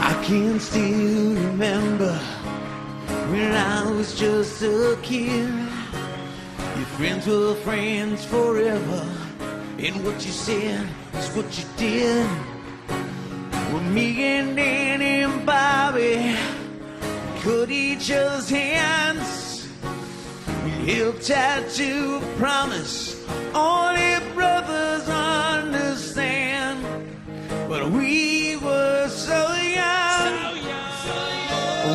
I can still remember when I was just a kid. Your friends were friends forever, and what you said is what you did. When me and Dan and Bobby cut each other's hands. We helped tattoo a promise only brothers understand. But we were so young,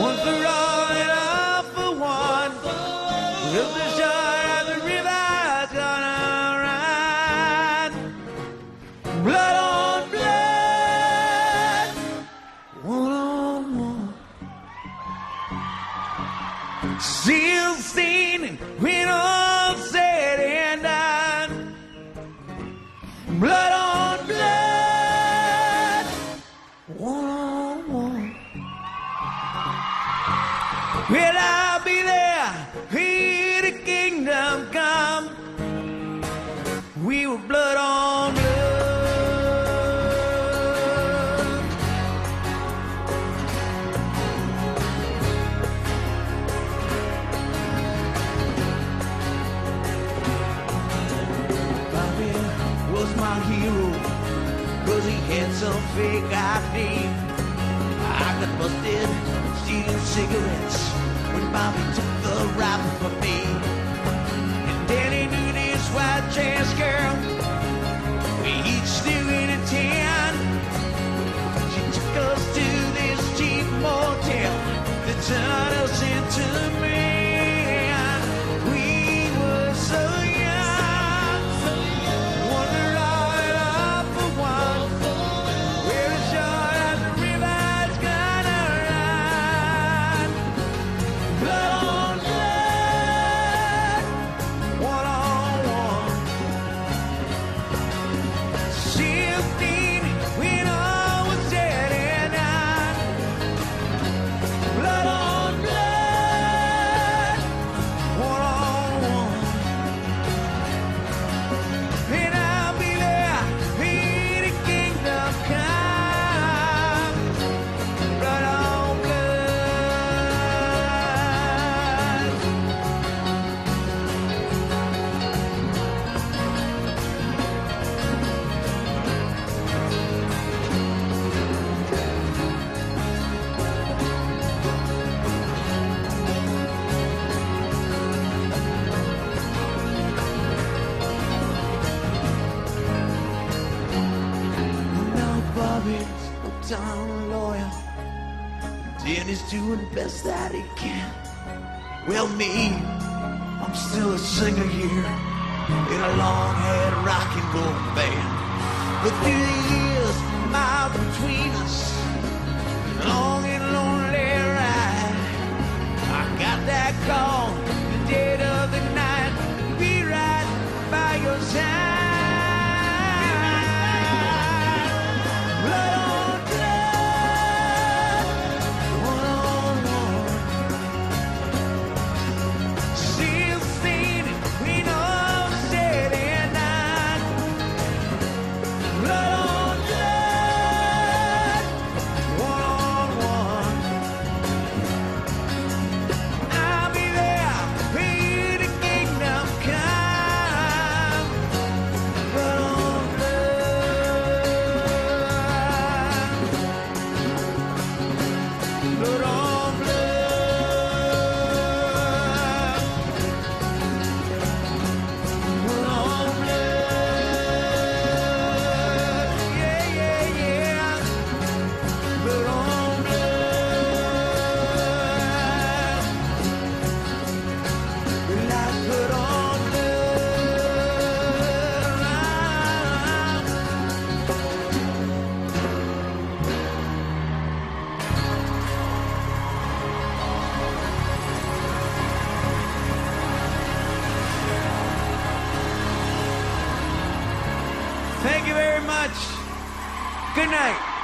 one for all and all for one. With the shore of the river's gonna blood on blood, one on one. Still standing Blood on blood, one on one. Well, I'll be there, Hear the kingdom come. We were blood on my hero, cause he had some fake ID. I got busted stealing cigarettes when Bobby took the rifle Now Bobby's a town lawyer. Danny's doing best that he can. Well, me, I'm still a singer here in a long-haired rock and roll band. But through the years, miles between us, long and lonely ride. I got that call blood on much. Good night.